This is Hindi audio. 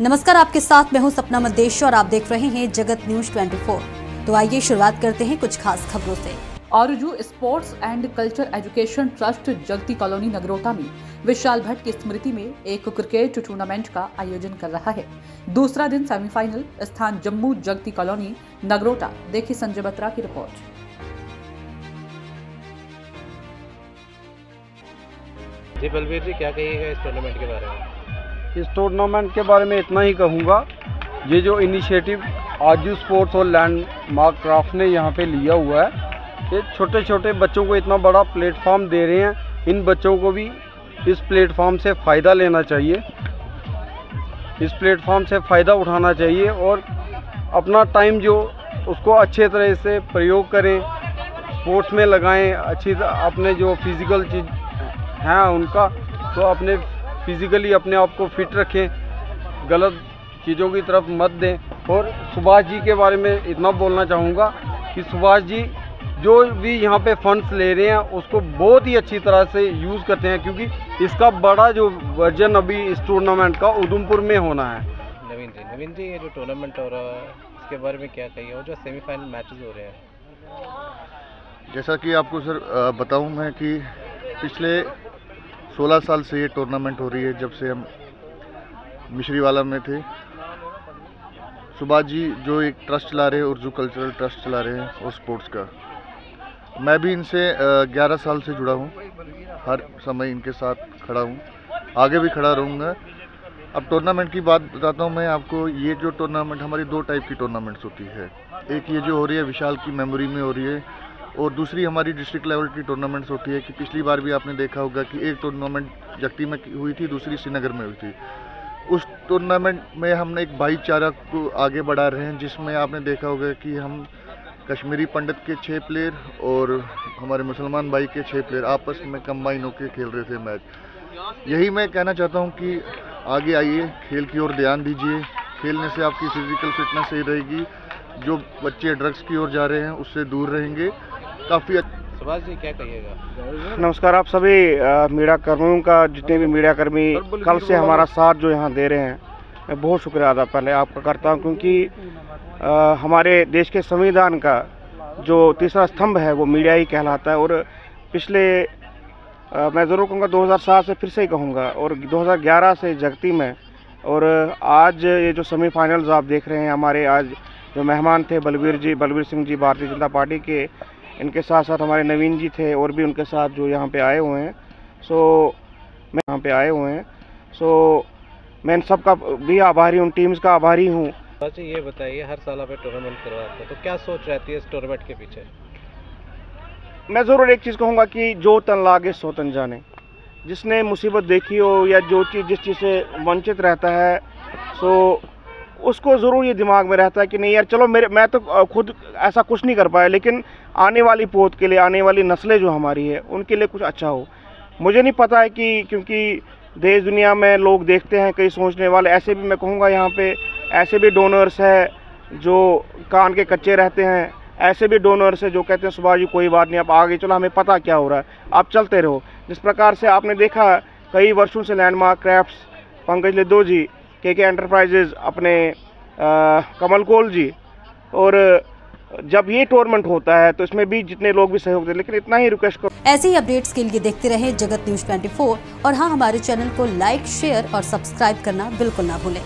नमस्कार आपके साथ मैं हूँ सपना मदेश और आप देख रहे हैं जगत न्यूज़ 24 तो आइए शुरुआत करते हैं कुछ खास खबरों से। Arzoo sports and culture education trust Jagti colony Nagrota में विशाल भट्ट की स्मृति में एक क्रिकेट टूर्नामेंट का आयोजन कर रहा है। दूसरा दिन सेमीफाइनल स्थान जम्मू जगती कॉलोनी नगरोटा। देखिए संजय बत्रा की रिपोर्ट। जी बलबीर जी क्या कहिएगा इस टूर्नामेंट के बारे में? इस टूर्नामेंट के बारे में इतना ही कहूँगा। ये जो इनिशिएटिव आजू स्पोर्ट्स और लैंडमार्क क्राफ्ट ने यहाँ पे लिया हुआ है, ये छोटे छोटे बच्चों को इतना बड़ा प्लेटफॉर्म दे रहे हैं। इन बच्चों को भी इस प्लेटफॉर्म से फ़ायदा लेना चाहिए। इस प्लेटफॉर्म से फ़ायदा उठाना चाहिए और अपना टाइम जो उसको अच्छे तरह से प्रयोग करें स्पोर्ट्स में लगाएँ, अच्छी अपने जो फ़िज़िकल चीज़ हैं उनका तो अपने फिज़िकली अपने आप को फिट रखें गलत चीज़ों की तरफ़ मत दें। और सुभाष जी के बारे में इतना बोलना चाहूँगा कि सुभाष जी जो भी यहाँ पे फंड्स ले रहे हैं उसको बहुत ही अच्छी तरह से यूज़ करते हैं क्योंकि इसका बड़ा जो वर्जन अभी इस टूर्नामेंट का उधमपुर में होना है। नवीन जी नवीन जी ये जो टूर्नामेंट हो रहा है इसके बारे में क्या कहिए? और जो सेमीफाइनल मैचेस हो रहे हैं। जैसा कि आपको सर बताऊँ मैं कि पिछले 16 साल से ये टूर्नामेंट हो रही है, जब से हम मिश्रीवाला में थे। सुभाष जी जो एक ट्रस्ट चला रहे हैं उर्जू कल्चरल ट्रस्ट चला रहे हैं, और स्पोर्ट्स का। मैं भी इनसे 11 साल से जुड़ा हूँ। हर समय इनके साथ खड़ा हूँ। आगे भी खड़ा रहूँगा। अब टूर्नामेंट की बात बताता हूँ मैं आपको। ये जो टूर्नामेंट हमारी दो टाइप की टूर्नामेंट्स होती है। एक ये जो हो रही है, विशाल की मेमोरी में हो रही है। और दूसरी हमारी डिस्ट्रिक्ट लेवल की टूर्नामेंट्स होती है कि पिछली बार भी आपने देखा होगा कि एक टूर्नामेंट जगती में हुई थी, दूसरी श्रीनगर में हुई थी। उस टूर्नामेंट में हमने एक भाईचारा को आगे बढ़ा रहे हैं, जिसमें आपने देखा होगा कि हम कश्मीरी पंडित के छः प्लेयर और हमारे मुसलमान भाई के छः प्लेयर आपस में कम्बाइन होकर खेल रहे थे मैच यही मैं कहना चाहता हूँ कि आगे आइए, खेल की ओर ध्यान दीजिए। खेलने से आपकी फ़िज़िकल फिटनेस सही रहेगी। जो बच्चे ड्रग्स की ओर जा रहे हैं, उससे दूर रहेंगे। काफ़ी सुभाष जी क्या कहिएगा? नमस्कार आप सभी मीडिया कर्मियों का जितने भी मीडिया कर्मी कल से हमारा साथ जो यहाँ दे रहे हैं मैं बहुत शुक्रिया अदा पहले आपका करता हूँ क्योंकि आ, हमारे देश के संविधान का जो तीसरा स्तंभ है वो मीडिया ही कहलाता है। और पिछले आ, मैं ज़रूर कहूँगा 2007 से फिर से ही कहूँगा और 2011 से जगती में और आज ये जो सेमीफाइनल्स आप देख रहे हैं हमारे आज जो मेहमान थे बलबीर जी बलबीर सिंह जी भारतीय जनता पार्टी के इनके साथ साथ हमारे नवीन जी थे और भी उनके साथ जो यहाँ पे आए हुए हैं। सो मैं यहाँ पे आए हुए हैं। सो मैं इन सब का भी आभारी हूँ टीम्स का आभारी हूँ। जी ये बताइए हर साल आप टूर्नामेंट करवाते हैं तो क्या सोच रहती है इस टूर्नामेंट के पीछे? मैं ज़रूर एक चीज़ कहूँगा कि जो तन लागे सो तन जाने। जिसने मुसीबत देखी हो या जो चीज़ जिस चीज़ से वंचित रहता है सो उसको ज़रूर ये दिमाग में रहता है कि नहीं यार, चलो मेरे, मैं तो खुद ऐसा कुछ नहीं कर पाया, लेकिन आने वाली पोत के लिए, आने वाली नस्लें जो हमारी है, उनके लिए कुछ अच्छा हो। मुझे नहीं पता है कि, क्योंकि देश दुनिया में लोग देखते हैं, कई सोचने वाले, ऐसे भी मैं कहूँगा यहाँ पे, ऐसे भी डोनर्स है जो कान के कच्चे रहते हैं, ऐसे भी डोनर्स है जो कहते हैं सुबह जी, कोई बात नहीं, आप आगे चलो, हमें पता क्या हो रहा है, आप चलते रहो। जिस प्रकार से आपने देखा, कई वर्षों से landmark crafts Pankaj Liddo ji K K enterprises अपने कमल कोल जी, और जब ये टूर्नामेंट होता है तो इसमें भी जितने लोग भी सहयोग दें, लेकिन इतना ही रिक्वेस्ट करो। ऐसे ही अपडेट्स के लिए देखते रहे जगत न्यूज़ 24 और हाँ हमारे चैनल को लाइक शेयर और सब्सक्राइब करना बिल्कुल ना भूलें।